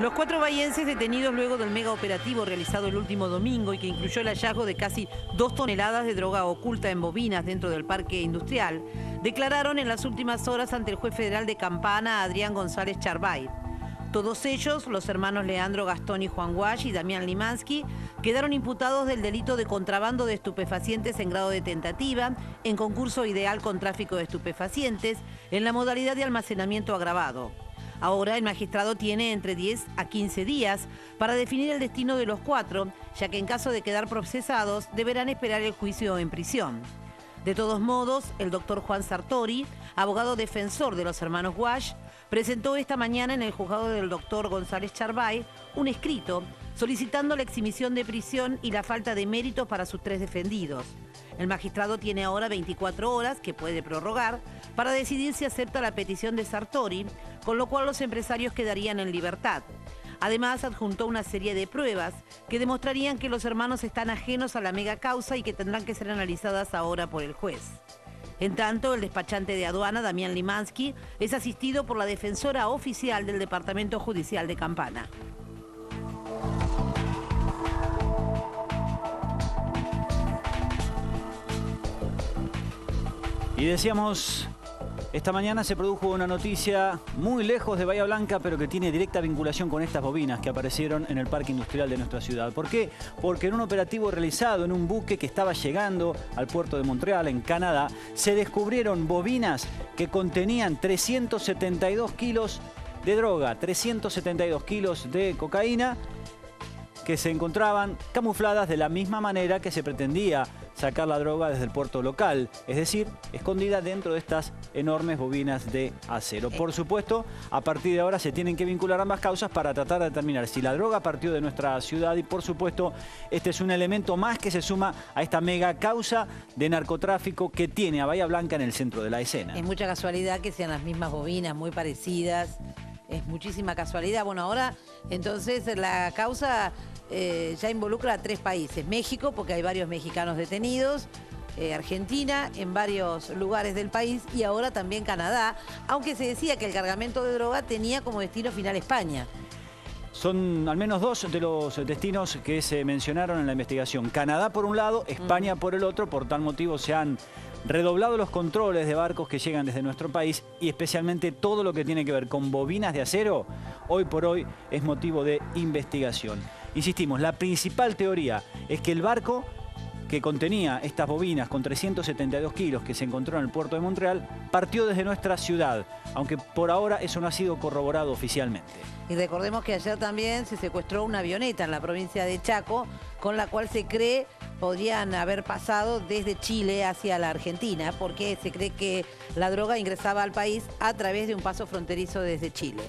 Los cuatro bahienses detenidos luego del mega operativo realizado el último domingo y que incluyó el hallazgo de casi dos toneladas de droga oculta en bobinas dentro del parque industrial, declararon en las últimas horas ante el juez federal de Campana, Adrián González Charbay. Todos ellos, los hermanos Leandro Gastón y Juan Guay y Damián Limansky, quedaron imputados del delito de contrabando de estupefacientes en grado de tentativa, en concurso ideal con tráfico de estupefacientes, en la modalidad de almacenamiento agravado. Ahora el magistrado tiene entre 10 a 15 días para definir el destino de los cuatro, ya que en caso de quedar procesados deberán esperar el juicio en prisión. De todos modos, el doctor Juan Sartori, abogado defensor de los hermanos Wash, presentó esta mañana en el juzgado del doctor González Charbay un escrito solicitando la exhibición de prisión y la falta de méritos para sus tres defendidos. El magistrado tiene ahora 24 horas, que puede prorrogar, para decidir si acepta la petición de Sartori, con lo cual los empresarios quedarían en libertad. Además, adjuntó una serie de pruebas que demostrarían que los hermanos están ajenos a la mega causa y que tendrán que ser analizadas ahora por el juez. En tanto, el despachante de aduana, Damián Limansky, es asistido por la defensora oficial del Departamento Judicial de Campana. Y decíamos, esta mañana se produjo una noticia muy lejos de Bahía Blanca, pero que tiene directa vinculación con estas bobinas que aparecieron en el parque industrial de nuestra ciudad. ¿Por qué? Porque en un operativo realizado en un buque que estaba llegando al puerto de Montreal, en Canadá, se descubrieron bobinas que contenían 372 kilos de droga, 372 kilos de cocaína que se encontraban camufladas de la misma manera que se pretendía sacar la droga desde el puerto local, es decir, escondida dentro de estas enormes bobinas de acero. Eh. Por supuesto, a partir de ahora se tienen que vincular ambas causas para tratar de determinar si la droga partió de nuestra ciudad y por supuesto este es un elemento más que se suma a esta mega causa de narcotráfico que tiene a Bahía Blanca en el centro de la escena. Es mucha casualidad que sean las mismas bobinas, muy parecidas, es muchísima casualidad. Bueno, ahora entonces la causa eh, ya involucra a tres países. México, porque hay varios mexicanos detenidos, eh, Argentina, en varios lugares del país y ahora también Canadá, aunque se decía que el cargamento de droga tenía como destino final España. Son al menos dos de los destinos que se mencionaron en la investigación. Canadá por un lado, España por el otro, por tal motivo se han redoblado los controles de barcos que llegan desde nuestro país y especialmente todo lo que tiene que ver con bobinas de acero, hoy por hoy es motivo de investigación. Insistimos, la principal teoría es que el barco que contenía estas bobinas con 372 kilos que se encontró en el puerto de Montreal, partió desde nuestra ciudad, aunque por ahora eso no ha sido corroborado oficialmente. Y recordemos que ayer también se secuestró una avioneta en la provincia de Chaco, con la cual se cree podrían haber pasado desde Chile hacia la Argentina, porque se cree que la droga ingresaba al país a través de un paso fronterizo desde Chile.